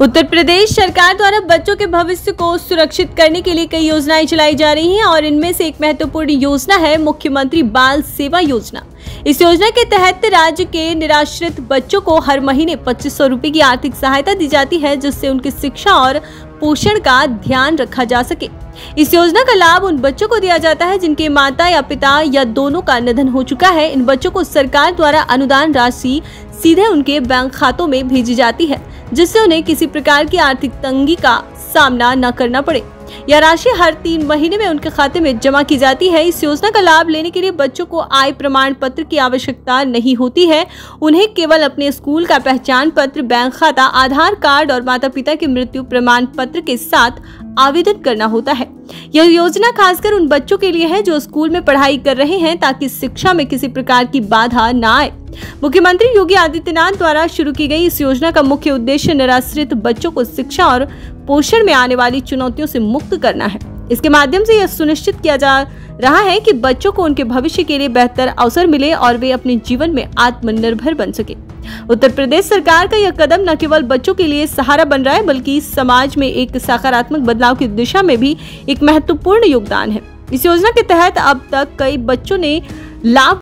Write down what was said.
उत्तर प्रदेश सरकार द्वारा बच्चों के भविष्य को सुरक्षित करने के लिए कई योजनाएँ चलाई जा रही हैं और इनमें से एक महत्वपूर्ण योजना है मुख्यमंत्री बाल सेवा योजना। इस योजना के तहत राज्य के निराश्रित बच्चों को हर महीने पच्चीस सौ की आर्थिक सहायता दी जाती है, जिससे उनकी शिक्षा और पोषण का ध्यान रखा जा सके। इस योजना का लाभ उन बच्चों को दिया जाता है, जिनके माता या पिता या दोनों का निधन हो चुका है। इन बच्चों को सरकार द्वारा अनुदान राशि सीधे उनके बैंक खातों में भेजी जाती है। जिससे उन्हें किसी प्रकार की आर्थिक तंगी का सामना न करना पड़े। यह राशि हर तीन महीने में उनके खाते में जमा की जाती है। इस योजना का लाभ लेने के लिए बच्चों को आय प्रमाण पत्र की आवश्यकता नहीं होती है। उन्हें केवल अपने स्कूल का पहचान पत्र, बैंक खाता, आधार कार्ड और माता पिता की मृत्यु प्रमाण पत्र के साथ आवेदन करना होता है। यह योजना खासकर उन बच्चों के लिए है जो स्कूल में पढ़ाई कर रहे हैं ताकि शिक्षा में किसी प्रकार की बाधा न आए। मुख्यमंत्री योगी आदित्यनाथ द्वारा शुरू की गई इस योजना का मुख्य उद्देश्य निराश्रित बच्चों को शिक्षा और पोषण में आने वाली चुनौतियों से मुक्त करना है। इसके माध्यम से यह सुनिश्चित किया जा रहा है कि बच्चों को उनके भविष्य के लिए बेहतर अवसर मिले और वे अपने जीवन में आत्मनिर्भर बन सके। उत्तर प्रदेश सरकार का यह कदम न केवल बच्चों के लिए सहारा बन रहा है, बल्कि समाज में एक सकारात्मक बदलाव की दिशा में भी एक महत्वपूर्ण योगदान है। इस योजना के तहत अब तक कई बच्चों ने लाभ